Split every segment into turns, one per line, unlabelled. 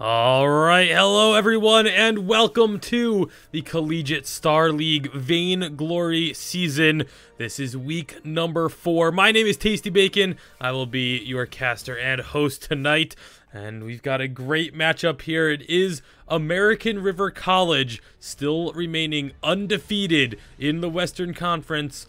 All right, hello everyone, and welcome to the Collegiate Star League Vainglory season. This is week number four. My name is Tasty Bacon. I will be your caster and host tonight, and we've got a great matchup here. It is American River College still remaining undefeated in the Western Conference,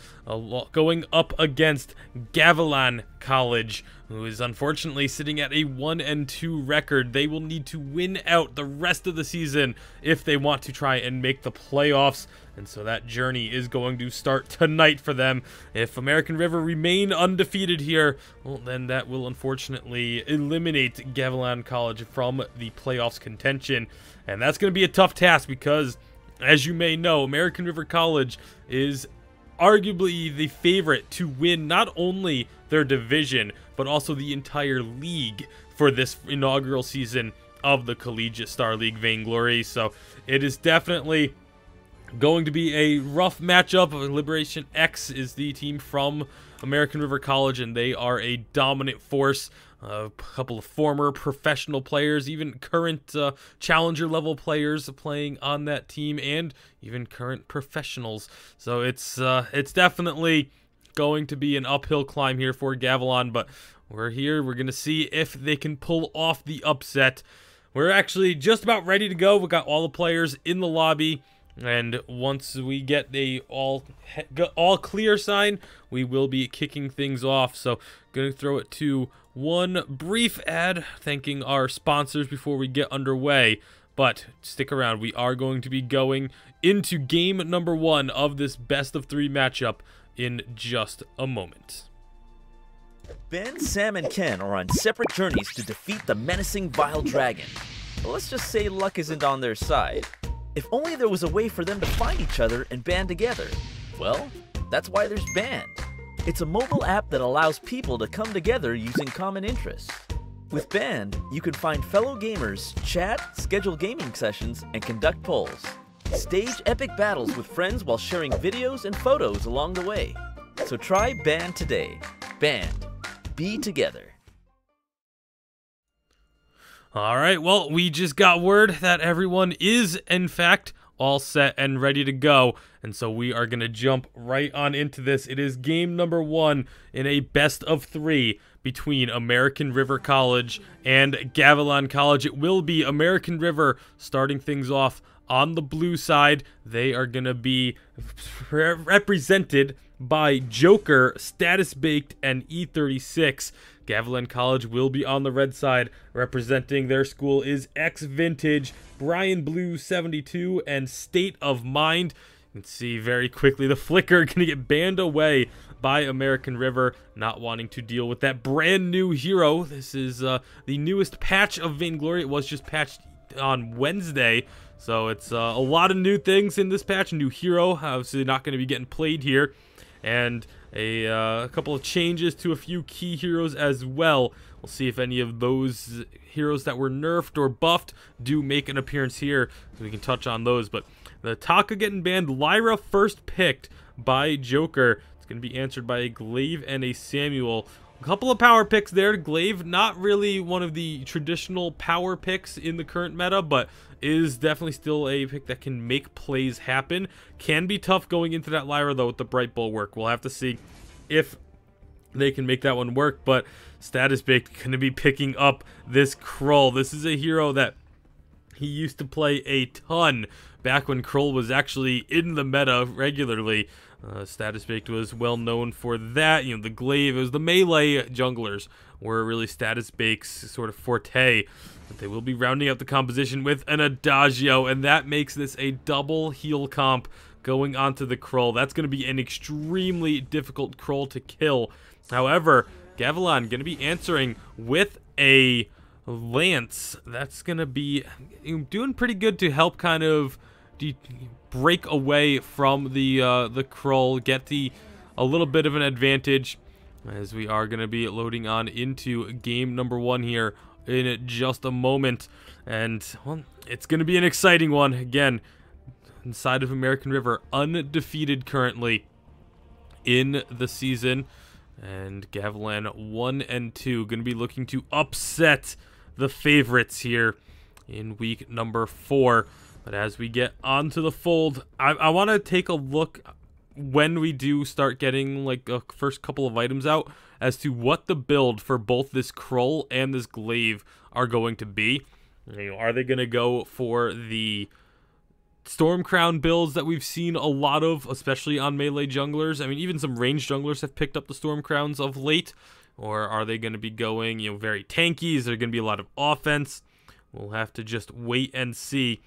going up against Gavilan College who is unfortunately sitting at a 1 and 2 record. They will need to win out the rest of the season if they want to try and make the playoffs. And so that journey is going to start tonight for them. If American River remain undefeated here, well, then that will unfortunately eliminate Gavilan College from the playoffs contention. And that's going to be a tough task because, as you may know, American River College is arguably the favorite to win not only their division, but also the entire league for this inaugural season of the Collegiate Star League Vainglory. So it is definitely going to be a rough matchup. Liberation X is the team from American River College, and they are a dominant force a couple of former professional players, even current uh, challenger level players playing on that team, and even current professionals. So it's uh, it's definitely going to be an uphill climb here for Gavilan, but we're here. We're gonna see if they can pull off the upset. We're actually just about ready to go. We've got all the players in the lobby. And once we get the all all clear sign, we will be kicking things off. So, gonna throw it to one brief ad thanking our sponsors before we get underway. But stick around, we are going to be going into game number one of this best of three matchup in just a moment.
Ben, Sam, and Ken are on separate journeys to defeat the menacing Vile Dragon. But let's just say luck isn't on their side. If only there was a way for them to find each other and band together. Well, that's why there's Band. It's a mobile app that allows people to come together using common interests. With Band, you can find fellow gamers, chat, schedule gaming sessions, and conduct polls. Stage epic battles with friends while sharing videos and photos along the way. So try Band today. Band. Be together.
All right, well, we just got word that everyone is, in fact, all set and ready to go. And so we are going to jump right on into this. It is game number one in a best of three between American River College and Gavilan College. It will be American River starting things off on the blue side. They are going to be represented by Joker, Status Baked, and E36. Gavilan College will be on the red side. Representing their school is X Vintage, Brian Blue 72, and State of Mind. You can see very quickly the flicker going to get banned away by American River, not wanting to deal with that brand new hero. This is uh, the newest patch of Vainglory. It was just patched on Wednesday. So it's uh, a lot of new things in this patch. New hero, obviously not going to be getting played here. And a, uh, couple of changes to a few key heroes as well. We'll see if any of those heroes that were nerfed or buffed do make an appearance here. So we can touch on those. But the Taka getting banned. Lyra first picked by Joker. It's going to be answered by a Glaive and a Samuel. A couple of power picks there. Glaive, not really one of the traditional power picks in the current meta, but is definitely still a pick that can make plays happen. Can be tough going into that Lyra, though, with the Bright Bulwark. We'll have to see if they can make that one work, but Status Baked going to be picking up this Krull. This is a hero that he used to play a ton back when Krull was actually in the meta regularly. Uh, Status Baked was well known for that. You know, the Glaive, it was the melee junglers were really Status Bake's sort of forte. But they will be rounding out the composition with an Adagio, and that makes this a double heal comp going onto the Krull. That's going to be an extremely difficult Krull to kill. However, Gavilan going to be answering with a Lance. That's going to be doing pretty good to help kind of break away from the uh, the Krull, get the a little bit of an advantage as we are going to be loading on into game number one here in just a moment. And, well, it's going to be an exciting one. Again, inside of American River, undefeated currently in the season. And Gavilan 1 and 2 going to be looking to upset the favorites here in week number four. But as we get onto the fold, I, I want to take a look when we do start getting like a first couple of items out as to what the build for both this Krull and this Glaive are going to be. You know, are they going to go for the Storm Crown builds that we've seen a lot of, especially on melee junglers? I mean, even some ranged junglers have picked up the Storm Crowns of late. Or are they going to be going, you know, very tanky? Is there going to be a lot of offense? We'll have to just wait and see.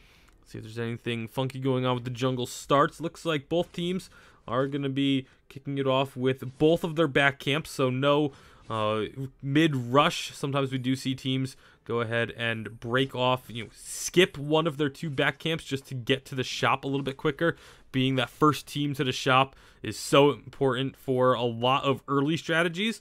See if there's anything funky going on with the jungle starts. Looks like both teams are going to be kicking it off with both of their back camps, so no uh, mid rush. Sometimes we do see teams go ahead and break off, you know, skip one of their two back camps just to get to the shop a little bit quicker. Being that first team to the shop is so important for a lot of early strategies.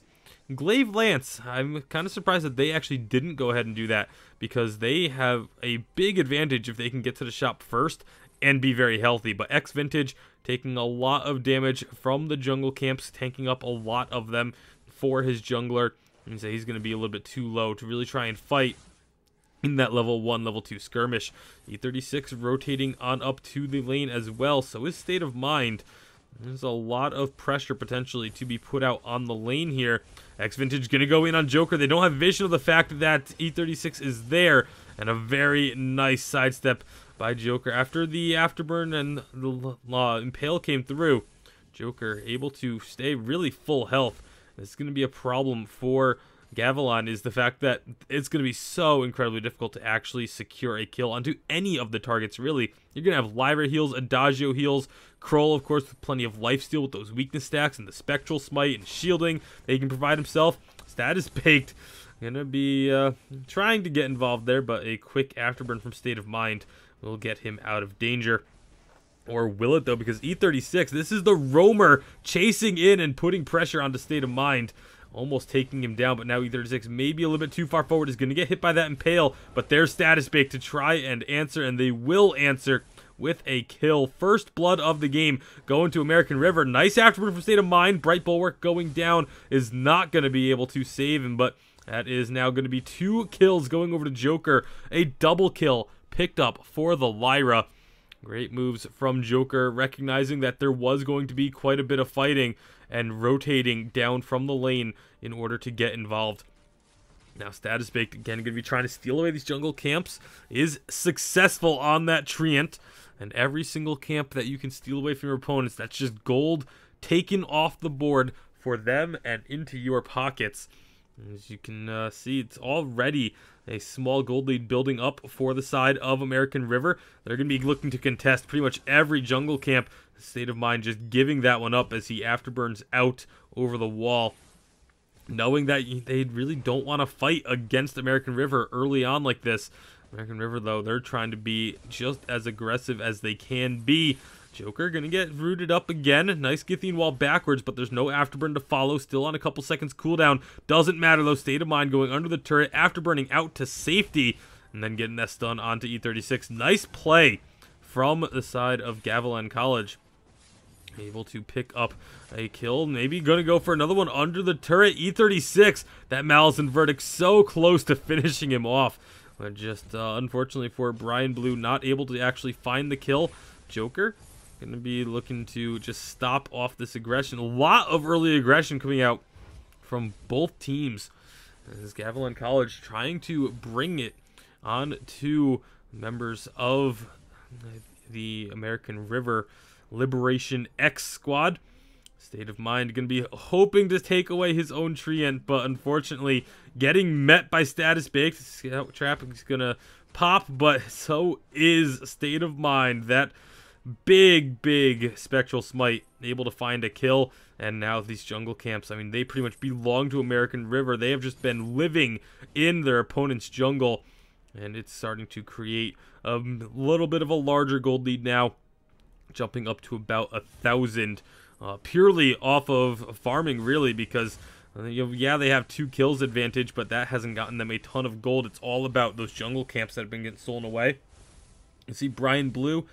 Glaive Lance, I'm kind of surprised that they actually didn't go ahead and do that because they have a big advantage if they can get to the shop first and be very healthy. But X Vintage taking a lot of damage from the jungle camps, tanking up a lot of them for his jungler. And say he's going to be a little bit too low to really try and fight in that level 1, level 2 skirmish. E36 rotating on up to the lane as well, so his state of mind there's a lot of pressure potentially to be put out on the lane here. X Vintage going to go in on Joker. They don't have vision of the fact that E36 is there. And a very nice sidestep by Joker. After the Afterburn and the Impale came through, Joker able to stay really full health. This is going to be a problem for Gavilan is the fact that it's going to be so incredibly difficult to actually secure a kill onto any of the targets, really. You're going to have Lyra heals, Adagio heals, Krull, of course, with plenty of lifesteal with those weakness stacks and the Spectral Smite and shielding that he can provide himself. Status baked. Going to be uh, trying to get involved there, but a quick afterburn from State of Mind will get him out of danger. Or will it, though? Because E36, this is the roamer chasing in and putting pressure onto State of Mind almost taking him down, but now E36 maybe a little bit too far forward is going to get hit by that Impale, but their status bake to try and answer, and they will answer with a kill. First blood of the game going to American River. Nice afterburn from State of Mind. Bright Bulwark going down is not going to be able to save him, but that is now going to be two kills going over to Joker. A double kill picked up for the Lyra. Great moves from Joker, recognizing that there was going to be quite a bit of fighting and rotating down from the lane in order to get involved. Now, Status Baked, again, going to be trying to steal away these jungle camps, is successful on that Treant. And every single camp that you can steal away from your opponents, that's just gold taken off the board for them and into your pockets. As you can uh, see, it's already a small gold lead building up for the side of American River. They're going to be looking to contest pretty much every jungle camp. State of mind just giving that one up as he afterburns out over the wall. Knowing that they really don't want to fight against American River early on like this. American River, though, they're trying to be just as aggressive as they can be. Joker gonna get rooted up again. Nice Gythian Wall backwards, but there's no afterburn to follow. Still on a couple seconds cooldown. Doesn't matter though. State of mind going under the turret, afterburning out to safety, and then getting that stun onto E36. Nice play from the side of Gavilan College. Able to pick up a kill. Maybe gonna go for another one under the turret. E36. That Malice and Verdict so close to finishing him off. But just uh, unfortunately for Brian Blue, not able to actually find the kill. Joker Going to be looking to just stop off this aggression. A lot of early aggression coming out from both teams. This is Gavilan College trying to bring it on to members of the American River Liberation X squad. State of Mind going to be hoping to take away his own Treant, but unfortunately getting met by Status Baked. Scout Trap is going to pop, but so is State of Mind. That big, big Spectral Smite, able to find a kill. And now these jungle camps, I mean, they pretty much belong to American River. They have just been living in their opponent's jungle. And it's starting to create a little bit of a larger gold lead now. Jumping up to about a thousand. Uh, purely off of farming, really, because... Uh, yeah, they have two kills advantage, but that hasn't gotten them a ton of gold. It's all about those jungle camps that have been getting stolen away. You see Brian Blue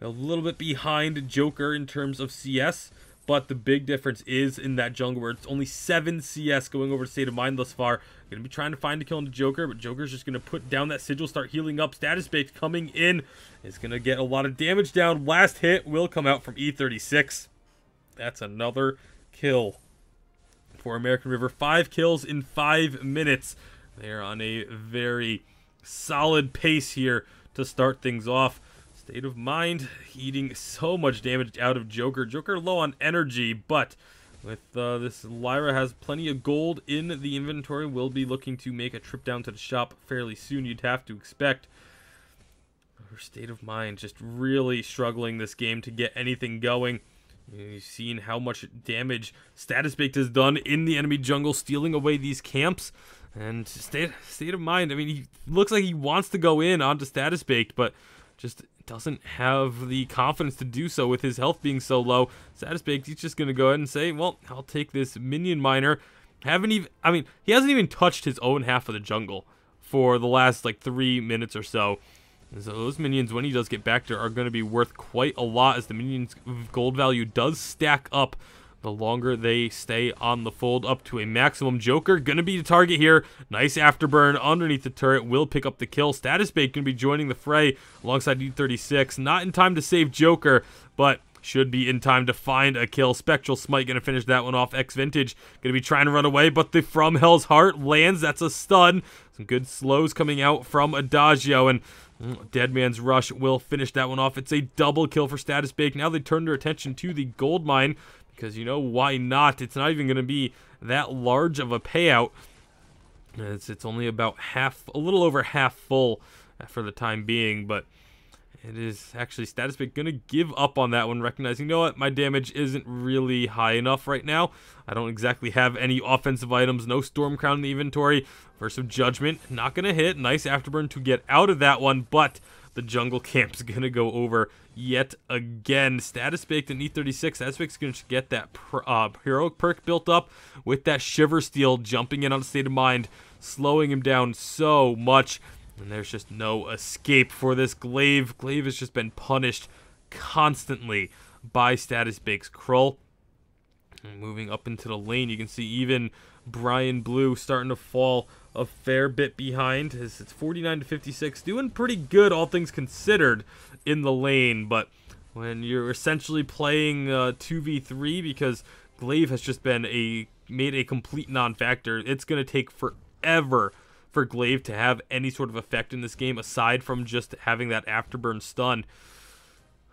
a little bit behind Joker in terms of CS, but the big difference is in that jungle where it's only 7 CS going over to State of Mind thus far. Going to be trying to find a kill on the Joker, but Joker's just going to put down that Sigil, start healing up. Status Baked coming in is going to get a lot of damage down. Last hit will come out from E36. That's another kill for American River. Five kills in five minutes. They are on a very solid pace here to start things off. State of Mind eating so much damage out of Joker. Joker low on energy, but with uh, this, Lyra has plenty of gold in the inventory. We'll be looking to make a trip down to the shop fairly soon, you'd have to expect. Her State of Mind just really struggling this game to get anything going. You've seen how much damage Status Baked has done in the enemy jungle, stealing away these camps. And state state of mind. I mean, he looks like he wants to go in onto Status Baked, but just doesn't have the confidence to do so with his health being so low. Status Baked, he's just gonna go ahead and say, "Well, I'll take this minion miner." Haven't even. I mean, he hasn't even touched his own half of the jungle for the last like three minutes or so. So those minions, when he does get back there, are going to be worth quite a lot as the minions' gold value does stack up the longer they stay on the fold up to a maximum. Joker going to be the target here. Nice afterburn underneath the turret. Will pick up the kill. Status Bait going to be joining the fray alongside E36. Not in time to save Joker, but should be in time to find a kill. Spectral Smite going to finish that one off. X Vintage going to be trying to run away, but the From Hell's Heart lands. That's a stun. Some good slows coming out from Adagio, and mm, Dead Man's Rush will finish that one off. It's a double kill for Status Bake. Now they turn their attention to the gold mine because you know why not? It's not even going to be that large of a payout. It's it's only about half, a little over half full uh, for the time being, but it is actually status pick gonna give up on that one, recognizing you know what, my damage isn't really high enough right now. I don't exactly have any offensive items, no storm crown in the inventory. Verse of Judgment, not gonna hit. Nice afterburn to get out of that one, but the jungle camp's gonna go over yet again. Status baked in E36. Status baked's gonna get that uh, heroic perk built up with that Shiver Steel jumping in on State of Mind, slowing him down so much. And there's just no escape for this Glaive. Glaive has just been punished constantly by Status Bake's Krull. And moving up into the lane, you can see even Brian Blue starting to fall a fair bit behind. It's 49 to 56, doing pretty good, all things considered, in the lane. But when you're essentially playing uh, 2v3 because Glaive has just been a made a complete non-factor, it's gonna take forever for Glaive to have any sort of effect in this game aside from just having that afterburn stun.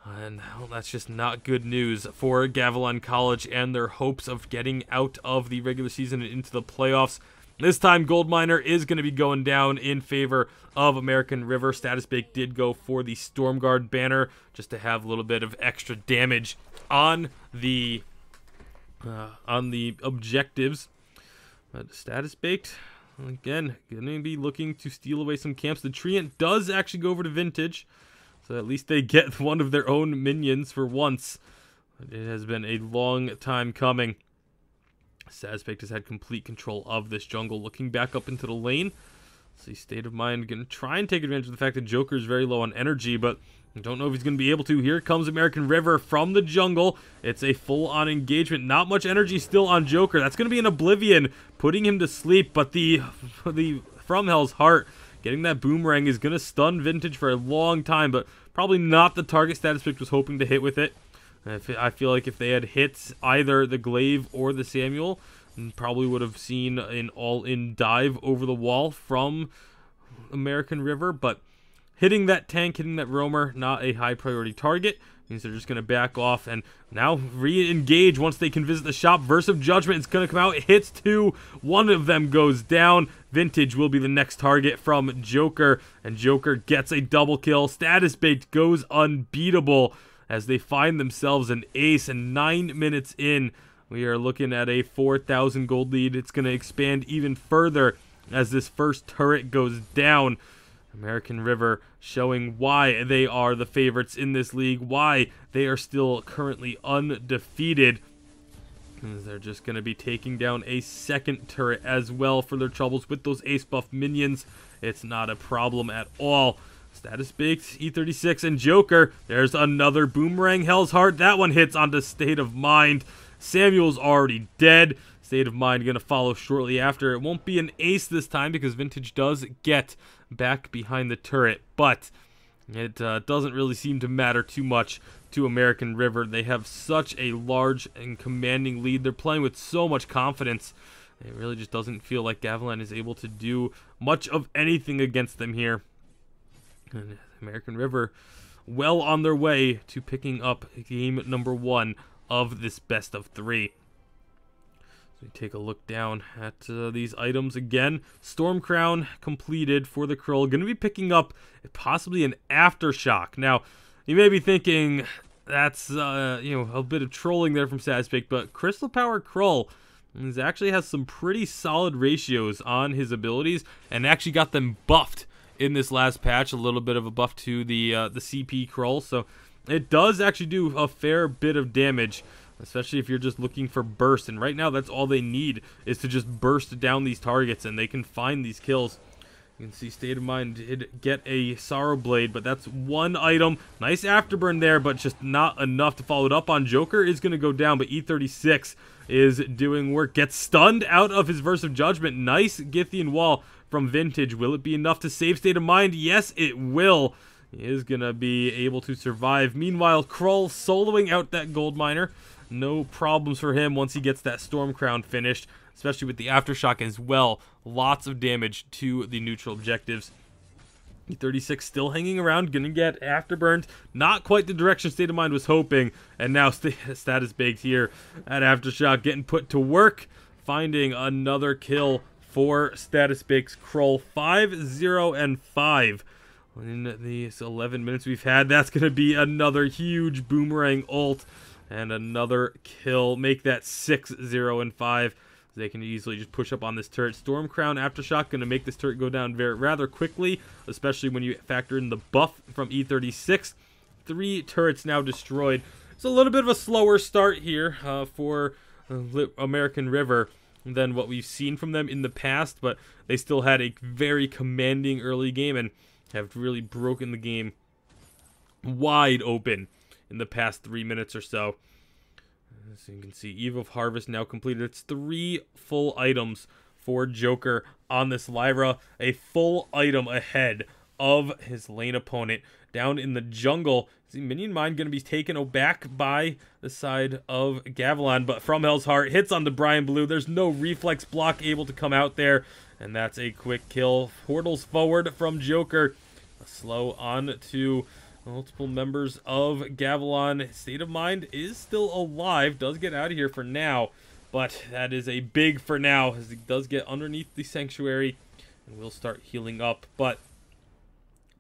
And well, that's just not good news for Gavilan College and their hopes of getting out of the regular season and into the playoffs. This time, Gold Miner is going to be going down in favor of American River. Status Bake did go for the Stormguard banner just to have a little bit of extra damage on the uh, on the objectives. But Status Baked, again, going to be looking to steal away some camps. The Treant does actually go over to Vintage, so at least they get one of their own minions for once. It has been a long time coming. Sazbek has had complete control of this jungle. Looking back up into the lane. See, State of Mind going to try and take advantage of the fact that Joker is very low on energy, but I don't know if he's going to be able to. Here comes American River from the jungle. It's a full-on engagement. Not much energy still on Joker. That's going to be an Oblivion, putting him to sleep, but the, the From Hell's Heart getting that boomerang is going to stun Vintage for a long time, but probably not the target status pick was hoping to hit with it. I feel like if they had hit either the Glaive or the Samuel, mm, probably would have seen an all-in dive over the wall from American River, but hitting that tank, hitting that roamer, not a high priority target. Means they're just going to back off and now re-engage once they can visit the shop. Verse of Judgment is going to come out. It hits two. One of them goes down. Vintage will be the next target from Joker. And Joker gets a double kill. Status Bait goes unbeatable as they find themselves an ace. And nine minutes in, we are looking at a 4,000 gold lead. It's going to expand even further as this first turret goes down. American River showing why they are the favorites in this league, why they are still currently undefeated. They're just going to be taking down a second turret as well for their troubles with those ace buff minions. It's not a problem at all. Status Baked, E36, and Joker. There's another Boomerang Hell's Heart. That one hits onto State of Mind. Samuel's already dead. State of Mind going to follow shortly after. It won't be an ace this time because Vintage does get back behind the turret, but it uh, doesn't really seem to matter too much to American River. They have such a large and commanding lead. They're playing with so much confidence. It really just doesn't feel like Gavilan is able to do much of anything against them here. And American River well on their way to picking up game number one of this best of three. So take a look down at uh, these items again. Storm Crown completed for the Krull. Going to be picking up possibly an Aftershock. Now, you may be thinking that's uh, you know a bit of trolling there from Statusbaked, but Crystal Power Krull actually has some pretty solid ratios on his abilities and actually got them buffed in this last patch. A little bit of a buff to the uh, the CP Krull. so it does actually do a fair bit of damage, especially if you're just looking for burst. And right now, that's all they need is to just burst down these targets, and they can find these kills. You can see State of Mind did get a Sorrow Blade, but that's one item. Nice afterburn there, but just not enough to follow it up on. Joker is going to go down, but E36 is doing work. Gets stunned out of his Verse of Judgment. Nice Gythian Wall from Vintage. Will it be enough to save State of Mind? Yes, it will. He is going to be able to survive. Meanwhile, Krull soloing out that Gold Miner. No problems for him once he gets that Storm Crown finished, especially with the Aftershock as well. Lots of damage to the neutral objectives. E36 still hanging around, gonna get afterburned. Not quite the direction State of Mind was hoping. And now Status Baked here at Aftershock getting put to work, finding another kill for Status bakes Krull. 5 0 and 5 in these 11 minutes we've had. That's gonna be another huge boomerang ult and another kill. Make that 6 0 and 5. They can easily just push up on this turret. Storm Crown Aftershock going to make this turret go down very rather quickly, especially when you factor in the buff from E36. Three turrets now destroyed. It's a little bit of a slower start here uh, for uh, American River than what we've seen from them in the past, but they still had a very commanding early game and have really broken the game wide open in the past three minutes or so. So you can see Eve of Harvest now completed. It's three full items for Joker on this Lyra. A full item ahead of his lane opponent down in the jungle. See, Minion Mind going to be taken back by the side of Gavilan, but from Hell's Heart hits on the Brian Blue. There's no reflex block able to come out there, and that's a quick kill. Portals forward from Joker. Slow on to Multiple members of Gavilan State of Mind is still alive, does get out of here for now, but that is a big for now, as he does get underneath the Sanctuary and will start healing up, but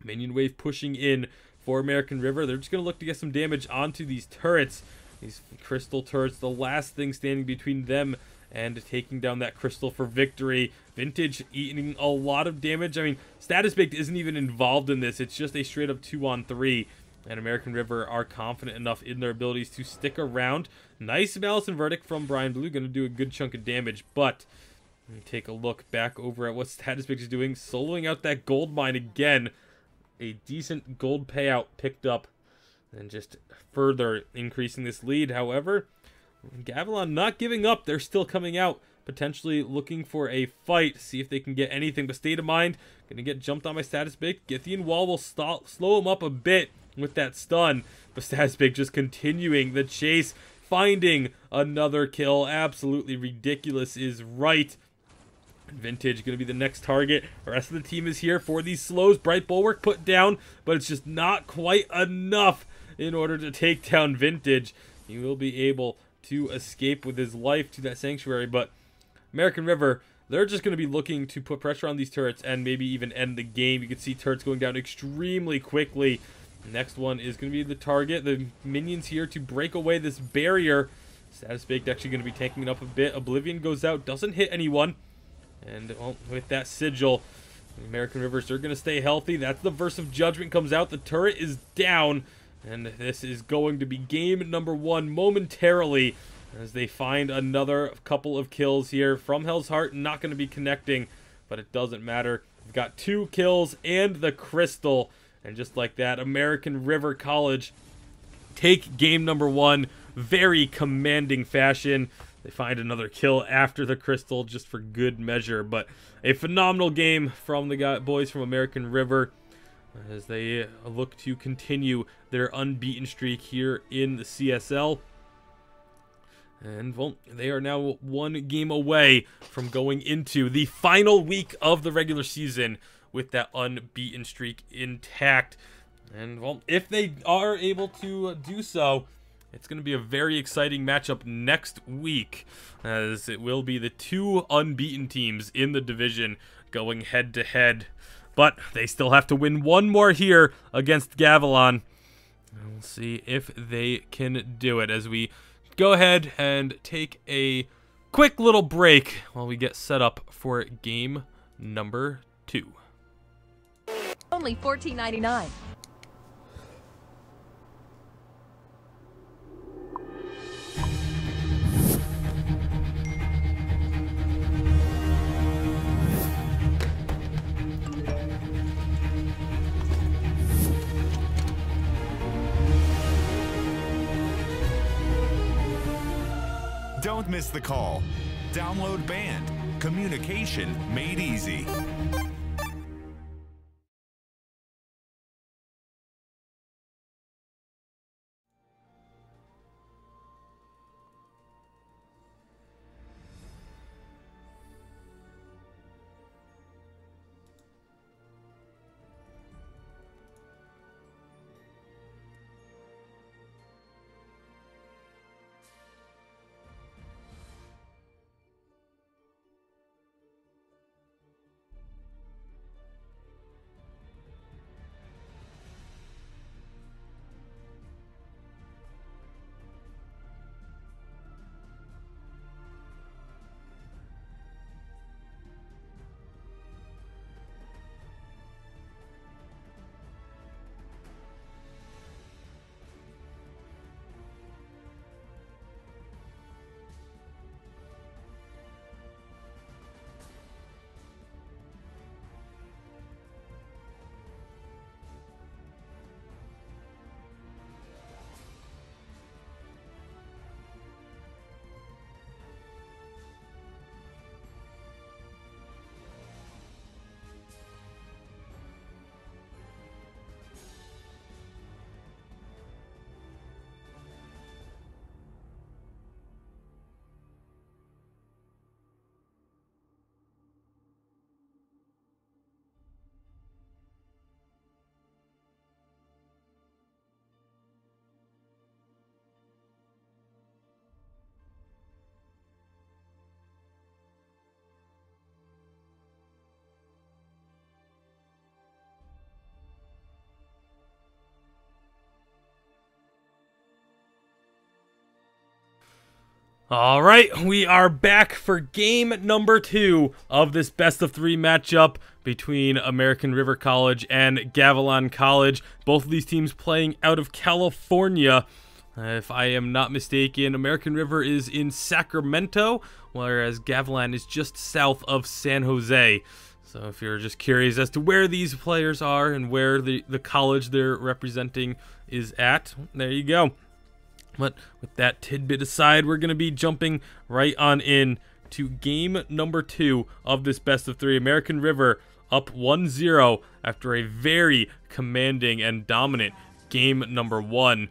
Minion Wave pushing in for American River. They're just going to look to get some damage onto these turrets, these crystal turrets, the last thing standing between them and taking down that crystal for victory. Vintage eating a lot of damage. I mean, Status Baked isn't even involved in this. It's just a straight up two on three. And American River are confident enough in their abilities to stick around. Nice Malice and Verdict from Brian Blue. Going to do a good chunk of damage. But take a look back over at what Status Baked is doing. Soloing out that gold mine again. A decent gold payout picked up. And just further increasing this lead. However, Gavilan not giving up. They're still coming out, potentially looking for a fight, see if they can get anything. But state of mind, going to get jumped on by Status Big. Gythian Wall will stop, slow him up a bit with that stun. But Status Big just continuing the chase, finding another kill. Absolutely ridiculous is right. Vintage going to be the next target. The rest of the team is here for these slows. Bright Bulwark put down, but it's just not quite enough in order to take down Vintage. He will be able to escape with his life to that sanctuary, but American River, they're just going to be looking to put pressure on these turrets and maybe even end the game. You can see turrets going down extremely quickly. Next one is going to be the target. The minions here to break away this barrier. Status Baked actually going to be tanking it up a bit. Oblivion goes out, doesn't hit anyone. And well, with that sigil, the American Rivers are going to stay healthy. That's the Verse of Judgment comes out. The turret is down. And this is going to be game number one momentarily as they find another couple of kills here from Hell's Heart. Not going to be connecting, but it doesn't matter. We've got two kills and the crystal. And just like that, American River College take game number one. very commanding fashion. They find another kill after the crystal just for good measure, but a phenomenal game from the boys from American River as they look to continue their unbeaten streak here in the CSL. And, well, they are now one game away from going into the final week of the regular season with that unbeaten streak intact. And, well, if they are able to do so, it's going to be a very exciting matchup next week, as it will be the two unbeaten teams in the division going head to head. But they still have to win one more here against Gavilan. We'll see if they can do it as we go ahead and take a quick little break while we get set up for game number two.
Only $14.99.
miss the call. Download Band. Communication made easy.
All right, we are back for game number two of this best of three matchup between American River College and Gavilan College. Both of these teams playing out of California. Uh, if I am not mistaken, American River is in Sacramento, whereas Gavilan is just south of San Jose. So if you're just curious as to where these players are and where the, the college they're representing is at, there you go. But with that tidbit aside, we're going to be jumping right on in to game number two of this best of three. American River up 1-0 after a very commanding and dominant game number one.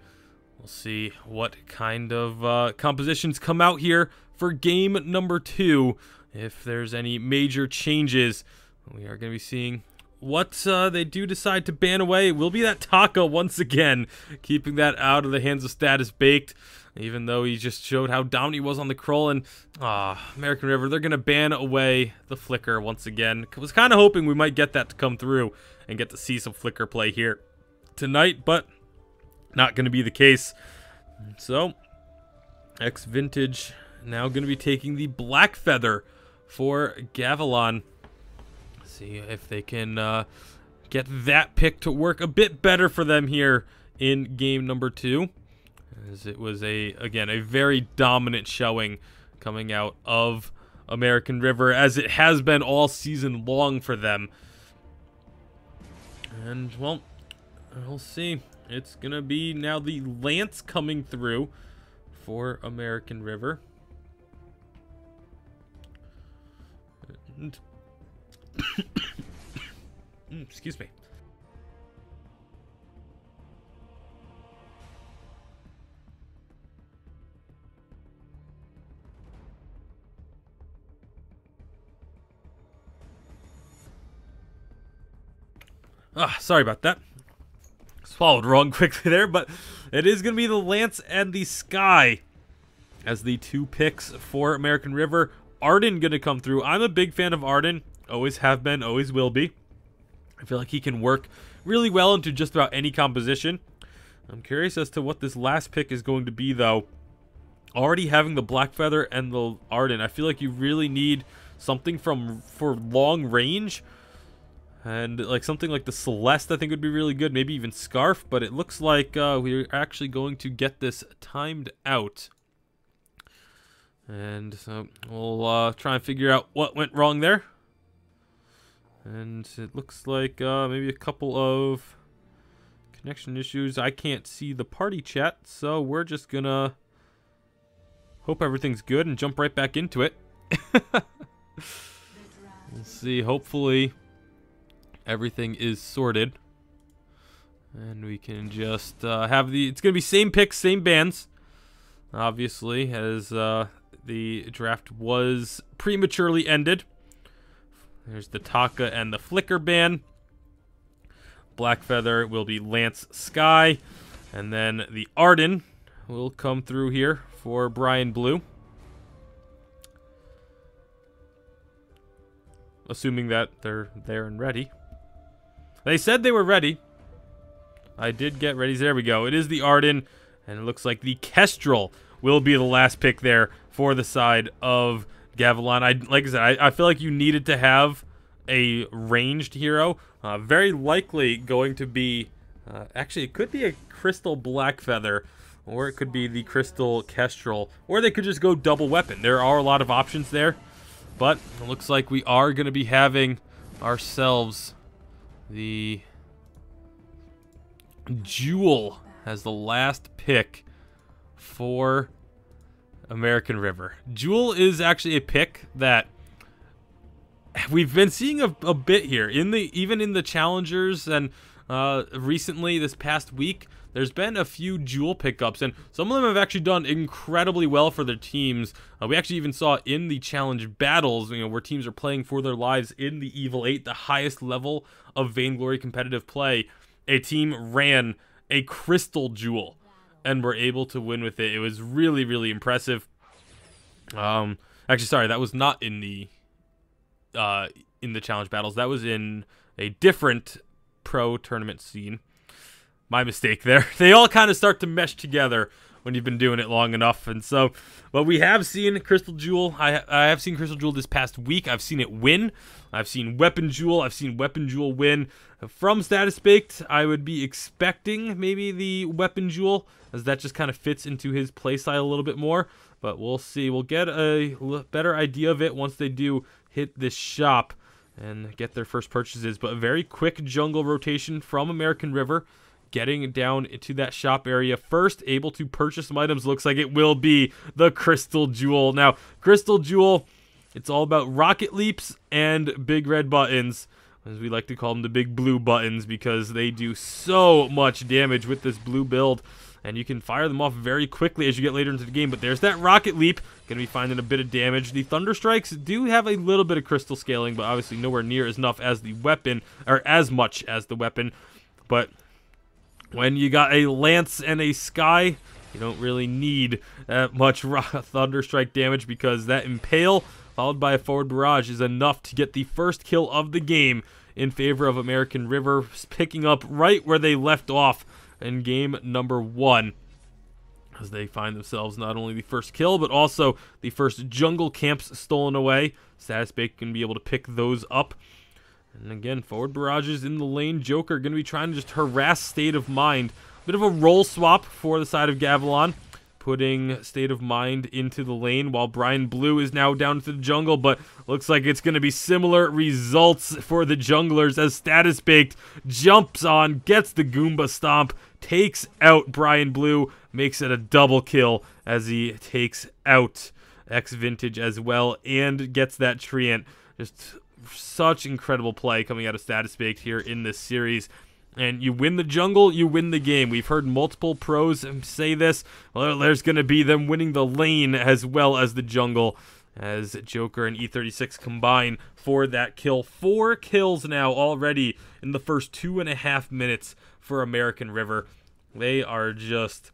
We'll see what kind of uh, compositions come out here for game number two. If there's any major changes, we are going to be seeing what uh, they do decide to ban away will be that Taka once again, keeping that out of the hands of Status Baked. Even though he just showed how down he was on the Krull and uh, American River, they're going to ban away the Flicker once again. Was kind of hoping we might get that to come through and get to see some Flicker play here tonight, but not going to be the case. So, X Vintage now going to be taking the Black Feather for Gavilan see if they can uh, get that pick to work a bit better for them here in game number two. As it was a again a very dominant showing coming out of American River as it has been all season long for them. And well, we'll see. It's gonna be now the Lance coming through for American River. And Mm, excuse me. Ah, sorry about that. Swallowed wrong quickly there, but it is going to be the Lance and the Skye as the two picks for American River. Ardan going to come through. I'm a big fan of Ardan. Always have been, always will be. I feel like he can work really well into just about any composition. I'm curious as to what this last pick is going to be, though. Already having the Black Feather and the Ardan, I feel like you really need something from for long range and like something like the Celeste, I think would be really good. Maybe even Skaarf. But it looks like uh, we're actually going to get this timed out. And so we'll uh, try and figure out what went wrong there. And it looks like uh, maybe a couple of connection issues. I can't see the party chat, so we're just gonna hope everything's good and jump right back into it. we'll see. Hopefully everything is sorted. And we can just uh, have the... It's going to be same picks, same bands. Obviously, as uh, the draft was prematurely ended. There's the Taka and the Flicker band. Black Feather will be Lance Skye. And then the Ardan will come through here for Brian Blue. Assuming that they're there and ready. They said they were ready. I did get ready. There we go. It is the Ardan, and it looks like the Kestrel will be the last pick there for the side of Gavilan. I like I said, I, I feel like you needed to have a ranged hero. Uh, very likely going to be, uh, actually, it could be a Crystal Black Feather, or it could be the Crystal Kestrel, or they could just go double weapon. There are a lot of options there, but it looks like we are going to be having ourselves the Joule has the last pick for American River. Joule is actually a pick that we've been seeing a, a bit here. In the even in the challengers and uh, recently this past week there's been a few Joule pickups and some of them have actually done incredibly well for their teams. Uh, we actually even saw in the challenge battles you know where teams are playing for their lives in the evil eight the highest level of vainglory competitive play a team ran a crystal Joule and were able to win with it it was really really impressive um actually sorry that was not in the uh, in the challenge battles. That was in a different pro tournament scene. My mistake there. They all kind of start to mesh together when you've been doing it long enough. And so, but we have seen Crystal Joule. I, I have seen Crystal Joule this past week. I've seen it win. I've seen Weapon Joule. I've seen Weapon Joule win. From Status Baked, I would be expecting maybe the Weapon Joule, as that just kind of fits into his playstyle a little bit more. But we'll see. We'll get a better idea of it once they do hit this shop and get their first purchases. But a very quick jungle rotation from American River. Getting down into that shop area first, able to purchase some items. Looks like it will be the Crystal Joule. Now, Crystal Joule, it's all about rocket leaps and big red buttons as we like to call them the big blue buttons because they do so much damage with this blue build and you can fire them off very quickly as you get later into the game. But there's that Rocket Leap, going to be finding a bit of damage. The Thunder Strikes do have a little bit of crystal scaling, but obviously nowhere near as enough as the weapon, or as much as the weapon. But when you got a Lance and a Skye, you don't really need that much Thunder Strike damage because that Impale, followed by a Forward Barrage, is enough to get the first kill of the game in favor of American River, picking up right where they left off in game number one as they find themselves not only the first kill, but also the first jungle camps stolen away. Status Baked can be able to pick those up. And again, forward barrages in the lane. Joker going to be trying to just harass State of Mind. Bit of a role swap for the side of Gavilan putting State of Mind into the lane while Brian Blue is now down to the jungle, but looks like it's going to be similar results for the junglers as Status Baked jumps on, gets the Goomba Stomp, takes out Brian Blue, makes it a double kill as he takes out X Vintage as well and gets that Treant. Just such incredible play coming out of Status Baked here in this series. And you win the jungle, you win the game. We've heard multiple pros say this. Well, there's going to be them winning the lane as well as the jungle as Joker and E36 combine for that kill. Four kills now already in the first two and a half minutes for American River. They are just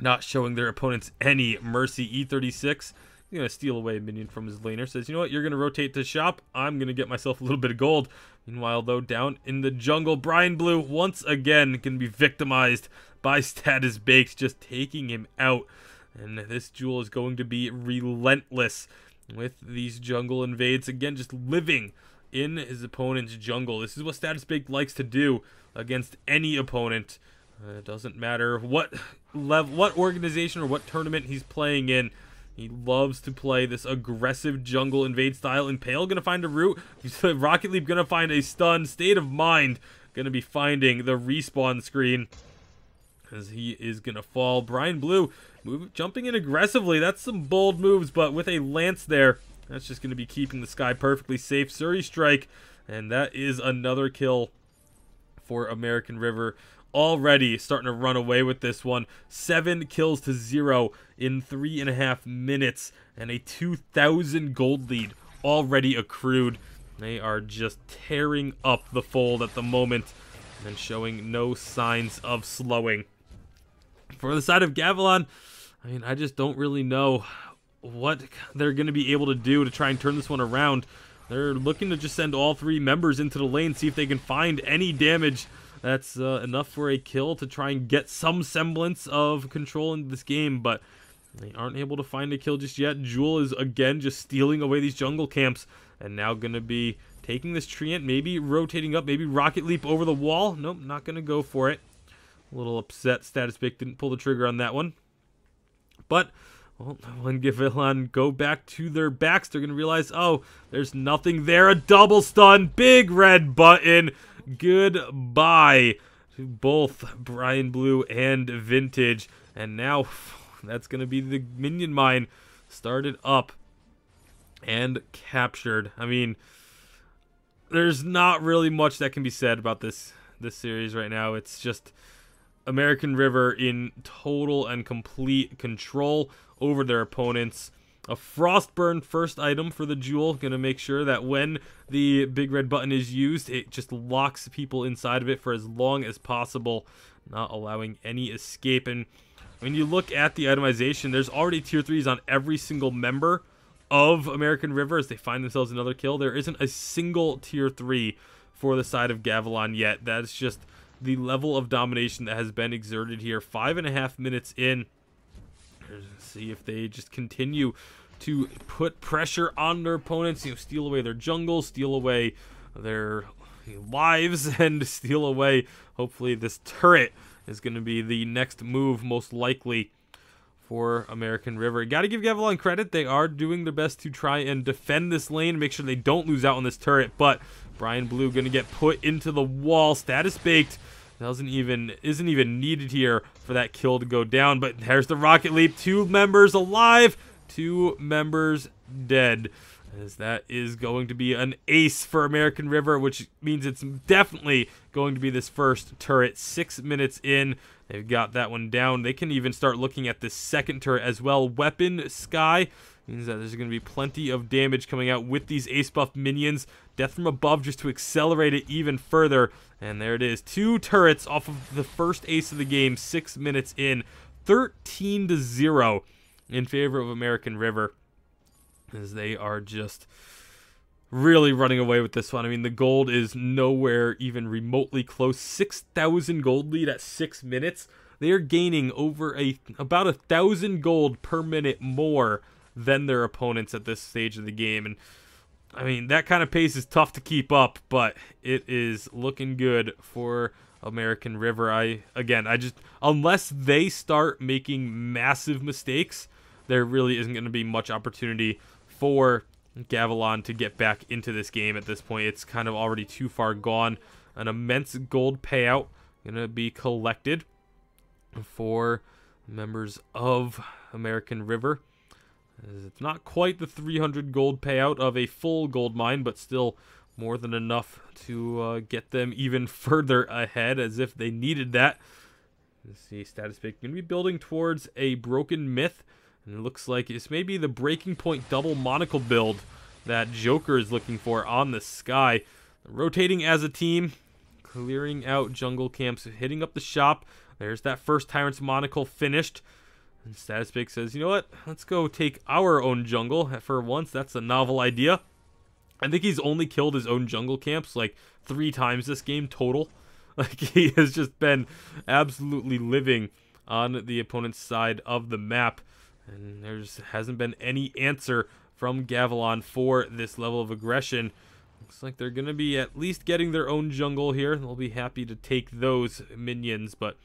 not showing their opponents any mercy. E36 Going to steal away a minion from his laner. Says, you know what, you're going to rotate to shop. I'm going to get myself a little bit of gold. Meanwhile, though, down in the jungle, Brian Blue once again can be victimized by Status Baked, just taking him out. And this Joule is going to be relentless with these jungle invades. Again, just living in his opponent's jungle. This is what Status Baked likes to do against any opponent. Uh, it doesn't matter what level, what organization or what tournament he's playing in. He loves to play this aggressive jungle invade style. And Pale gonna find a root. Rocket Leap gonna find a stun. State of Mind gonna be finding the respawn screen. As he is gonna fall. Brian Blue move, jumping in aggressively. That's some bold moves, but with a lance there, that's just gonna be keeping the Skye perfectly safe. Suri Strike, and that is another kill for American River already starting to run away with this one. Seven kills to zero in three and a half minutes, and a 2,000 gold lead already accrued. They are just tearing up the fold at the moment and showing no signs of slowing. For the side of Gavilan, I mean, I just don't really know what they're going to be able to do to try and turn this one around. They're looking to just send all three members into the lane, see if they can find any damage that's uh, enough for a kill to try and get some semblance of control in this game, but they aren't able to find a kill just yet. Joule is again just stealing away these jungle camps and now going to be taking this treant, maybe rotating up, maybe rocket leap over the wall. Nope, not going to go for it. A little upset. Status Baked didn't pull the trigger on that one. But well, when Gavilan go back to their backs, they're going to realize, oh, there's nothing there. A double stun. Big red button goodbye to both Brian Blue and Vintage. And now that's going to be the minion mine started up and captured. I mean, there's not really much that can be said about this this series right now. It's just American River in total and complete control over their opponents a Frostburn first item for the Joule. Gonna make sure that when the big red button is used, it just locks people inside of it for as long as possible, not allowing any escape. And when you look at the itemization, there's already tier 3s on every single member of American River as they find themselves another kill. There isn't a single tier 3 for the side of Gavilan yet. That's just the level of domination that has been exerted here. Five and a half minutes in see if they just continue to put pressure on their opponents, you know, steal away their jungle, steal away their lives, and steal away, hopefully, this turret is going to be the next move, most likely, for American River. Got to give Gavilan credit. They are doing their best to try and defend this lane, make sure they don't lose out on this turret, but Brian Blue going to get put into the wall. Status baked doesn't even isn't even needed here for that kill to go down. But there's the rocket leap. Two members alive, two members dead. As that is going to be an ace for American River, which means it's definitely going to be this first turret. Six minutes in, they've got that one down. They can even start looking at this second turret as well. Weapon Skye means that there's going to be plenty of damage coming out with these ace buff minions. Death from above just to accelerate it even further. And there it is. Two turrets off of the first ace of the game, six minutes in. 13 to 0 in favor of American River. As they are just really running away with this one. I mean, the gold is nowhere even remotely close. 6,000 gold lead at six minutes. They are gaining over a about a thousand gold per minute more than their opponents at this stage of the game. And I mean, that kind of pace is tough to keep up, but it is looking good for American River. I again, I just unless they start making massive mistakes, there really isn't going to be much opportunity for Gavilan to get back into this game at this point. It's kind of already too far gone. An immense gold payout going to be collected for members of American River. It's not quite the 300 gold payout of a full gold mine, but still more than enough to uh, get them even further ahead, as if they needed that. Let's see, status pick. Going to be building towards a broken myth, and it looks like this may be the breaking point double monocle build that Joker is looking for on the Skye. Rotating as a team, clearing out jungle camps, hitting up the shop. There's that first Tyrant's monocle finished. And Status Big says, you know what? Let's go take our own jungle for once. That's a novel idea. I think he's only killed his own jungle camps like three times this game total. Like he has just been absolutely living on the opponent's side of the map. And there's hasn't been any answer from Gavilan for this level of aggression. Looks like they're going to be at least getting their own jungle here. They'll be happy to take those minions, but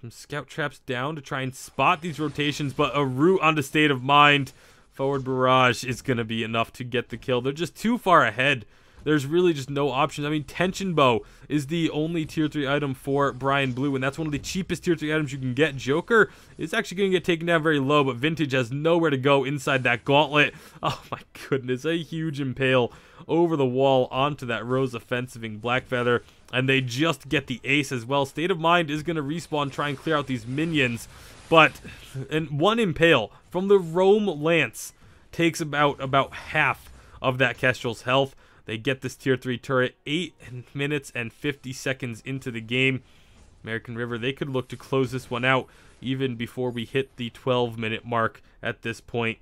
some scout traps down to try and spot these rotations, but a root onto state of mind. Forward barrage is going to be enough to get the kill. They're just too far ahead there's really just no options. I mean, Tension Bow is the only tier 3 item for Brian Blue, and that's one of the cheapest tier 3 items you can get. Joker is actually going to get taken down very low, but Vintage has nowhere to go inside that gauntlet. Oh my goodness, a huge impale over the wall onto that Rose offensiving Blackfeather, and they just get the ace as well. State of Mind is going to respawn, try and clear out these minions, but and one impale from the Rome Lance takes about about half of that Kestrel's health. They get this tier 3 turret 8 minutes and 50 seconds into the game. American River, they could look to close this one out even before we hit the 12 minute mark at this point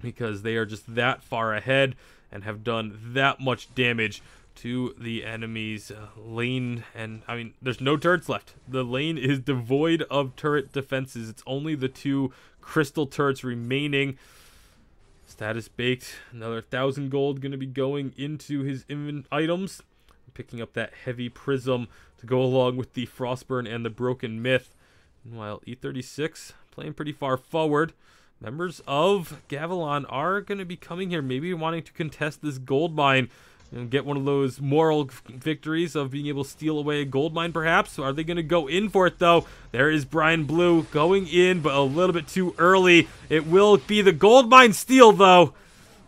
because they are just that far ahead and have done that much damage to the enemy's uh, lane and I mean there's no turrets left. The lane is devoid of turret defenses. It's only the two crystal turrets remaining. Status baked. Another thousand gold going to be going into his invent items. Picking up that heavy prism to go along with the Frostburn and the Broken Myth. Meanwhile, E36 playing pretty far forward. Members of Gavilan are going to be coming here, maybe wanting to contest this gold mine and get one of those moral victories of being able to steal away a gold mine, perhaps. Are they going to go in for it, though? There is Brian Blue going in, but a little bit too early. It will be the gold mine steal, though.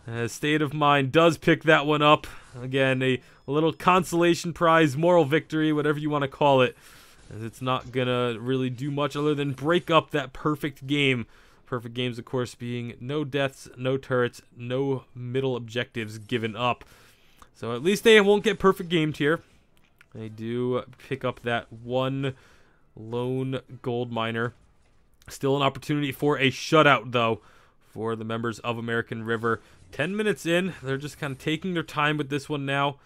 As State of Mind does pick that one up. Again, a, a little consolation prize, moral victory, whatever you want to call it. It's not going to really do much other than break up that perfect game. Perfect games, of course, being no deaths, no turrets, no middle objectives given up. So at least they won't get perfect gamed here. They do pick up that one lone gold miner. Still an opportunity for a shutout, though, for the members of American River. 10 minutes in, they're just kind of taking their time with this one now,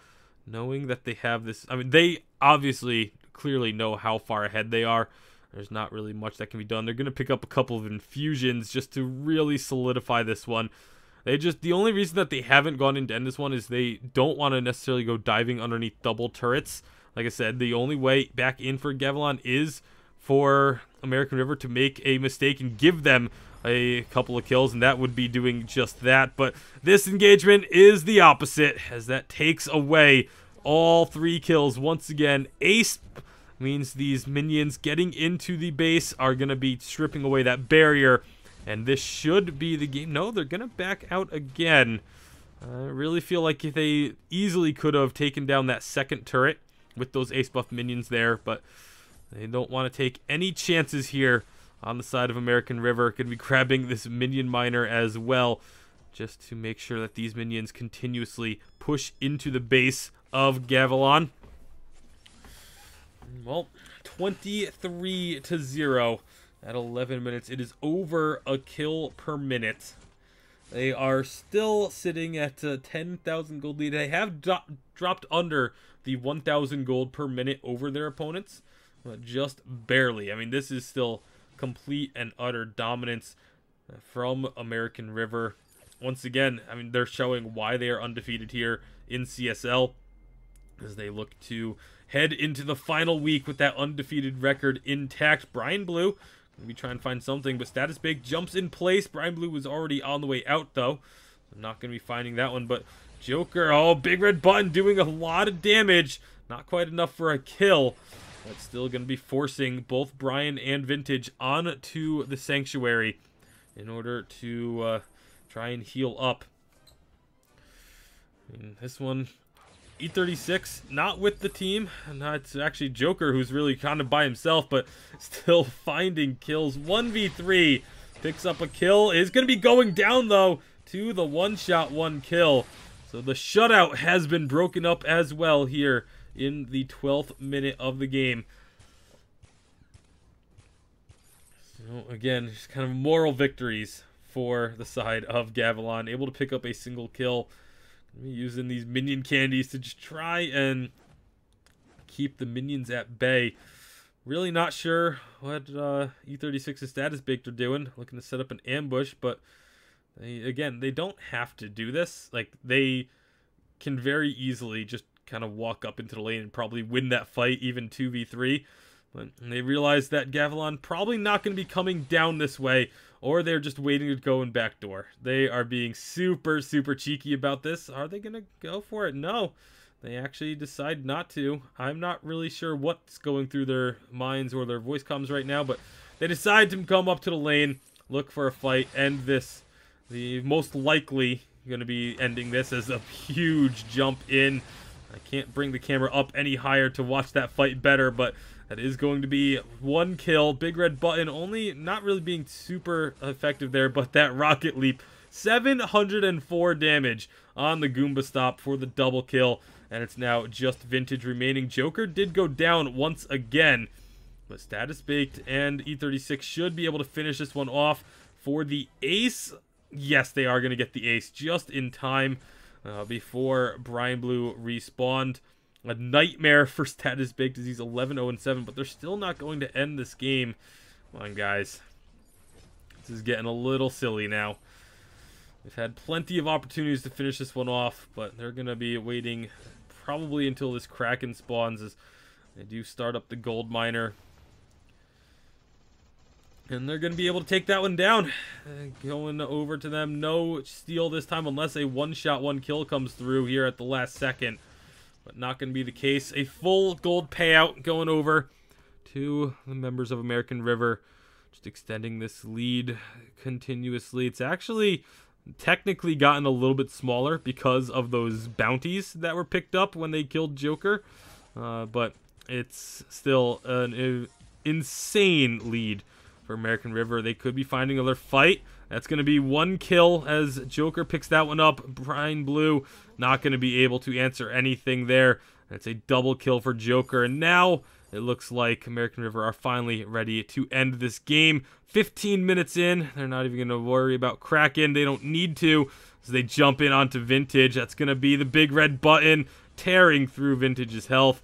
knowing that they have this. I mean, they obviously clearly know how far ahead they are. There's not really much that can be done. They're going to pick up a couple of infusions just to really solidify this one. They just the only reason that they haven't gone into end this one is they don't want to necessarily go diving underneath double turrets. Like I said, the only way back in for Gavilan is for American River to make a mistake and give them a couple of kills, and that would be doing just that. But this engagement is the opposite, as that takes away all three kills once again. Ace means these minions getting into the base are going to be stripping away that barrier and this should be the game. No, they're going to back out again. I really feel like they easily could have taken down that second turret with those ace buff minions there, but they don't want to take any chances here on the side of American River. Going to be grabbing this minion miner as well, just to make sure that these minions continuously push into the base of Gavilan. Well, 23 to 0 at 11 minutes. It is over a kill per minute. They are still sitting at uh, 10,000 gold lead. They have do dropped under the 1,000 gold per minute over their opponents, but just barely. I mean, this is still complete and utter dominance from American River. Once again, I mean, they're showing why they are undefeated here in CSL as they look to head into the final week with that undefeated record intact. Brian Blue Maybe try and find something, but Status Big jumps in place. Brian Blue was already on the way out, though. I'm not going to be finding that one, but Joker, oh, Big Red Button doing a lot of damage. Not quite enough for a kill. But still going to be forcing both Brian and Vintage onto the Sanctuary in order to uh, try and heal up. And this one, E36, not with the team. Not it's actually Joker, who's really kind of by himself, but still finding kills. 1v3, picks up a kill. Is going to be going down, though, to the one-shot, one kill. So the shutout has been broken up as well here in the 12th minute of the game. So again, just kind of moral victories for the side of Gavilan. Able to pick up a single kill. Using these minion candies to just try and keep the minions at bay. Really not sure what uh, E36's status baked are doing. Looking to set up an ambush, but they, again, they don't have to do this. Like, they can very easily just kind of walk up into the lane and probably win that fight, even 2v3. But they realize that Gavilan probably not going to be coming down this way, or they're just waiting to go in back door. They are being super, super cheeky about this. Are they going to go for it? No. They actually decide not to. I'm not really sure what's going through their minds or their voice comms right now, but they decide to come up to the lane, look for a fight, end this. The most likely going to be ending this as a huge jump in. I can't bring the camera up any higher to watch that fight better, but that is going to be one kill. Big red button only not really being super effective there, but that rocket leap. 704 damage on the Goomba stop for the double kill. And it's now just Vintage remaining. Joker did go down once again. But status baked and E36 should be able to finish this one off for the ace. Yes, they are going to get the ace just in time uh, before Brian Blue respawned a nightmare for status Big as he's 11 0 7, but they're still not going to end this game. Come on, guys. This is getting a little silly now. They've had plenty of opportunities to finish this one off, but they're going to be waiting probably until this Kraken spawns as they do start up the gold miner. And they're going to be able to take that one down. Going over to them. No steal this time unless a one-shot, one kill comes through here at the last second but not going to be the case. A full gold payout going over to the members of American River, just extending this lead continuously. It's actually technically gotten a little bit smaller because of those bounties that were picked up when they killed Joker, uh, but it's still an insane lead for American River. They could be finding another fight. That's going to be one kill as Joker picks that one up. Brian Blue not going to be able to answer anything there. That's a double kill for Joker. And now it looks like American River are finally ready to end this game. 15 minutes in, they're not even going to worry about Kraken. They don't need to So they jump in onto Vintage. That's going to be the big red button tearing through Vintage's health.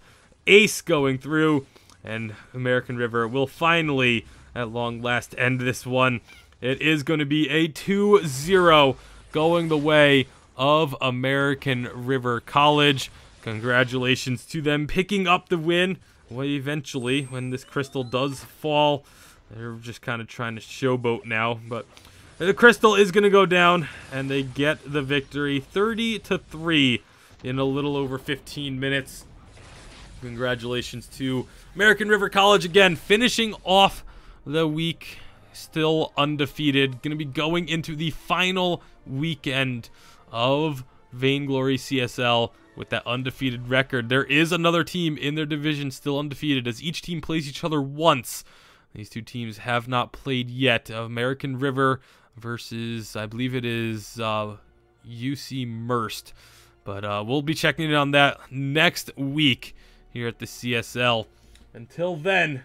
Ace going through, and American River will finally, at long last, end this one. It is going to be a 2-0 going the way of American River College. Congratulations to them picking up the win. Well, eventually, when this crystal does fall, they're just kind of trying to showboat now. But the crystal is going to go down, and they get the victory 30 to 3 in a little over 15 minutes. Congratulations to American River College again, finishing off the week still undefeated. Going to be going into the final weekend of Vainglory CSL with that undefeated record. There is another team in their division still undefeated as each team plays each other once. These two teams have not played yet. American River versus, I believe it is uh, UC Merced. But uh, we'll be checking in on that next week here at the CSL. Until then,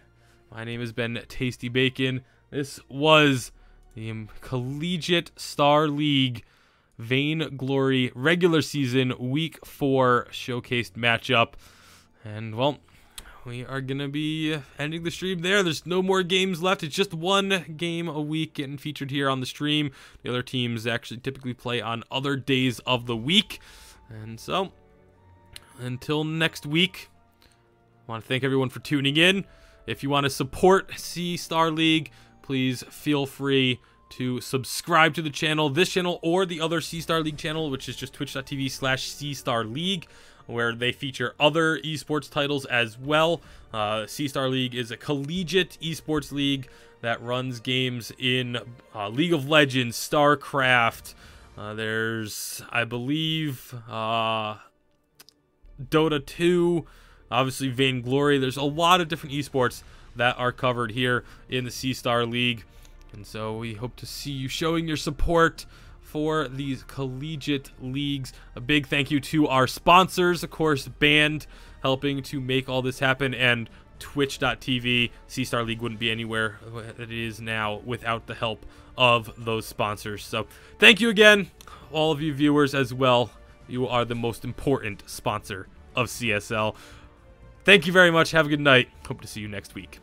my name has been Tasty Bacon. This was the Collegiate Star League Vainglory regular season week four showcased matchup. And well, we are going to be ending the stream there. There's no more games left. It's just one game a week getting featured here on the stream. The other teams actually typically play on other days of the week. And so, until next week, I want to thank everyone for tuning in. If you want to support C Star League, please feel free to subscribe to the channel, this channel, or the other C-Star League channel, which is just twitch.tv slash C-Star League. where they feature other esports titles as well. Uh, C Star League is a collegiate esports league that runs games in uh, League of Legends, StarCraft. Uh, there's, I believe, uh, Dota 2, obviously Vainglory. There's a lot of different esports that are covered here in the C Star League. And so we hope to see you showing your support for these collegiate leagues. A big thank you to our sponsors, of course, Band helping to make all this happen, and Twitch.tv. C Star League wouldn't be anywhere that it is now without the help of those sponsors. So thank you again, all of you viewers as well. You are the most important sponsor of CSL. Thank you very much. Have a good night. Hope to see you next week.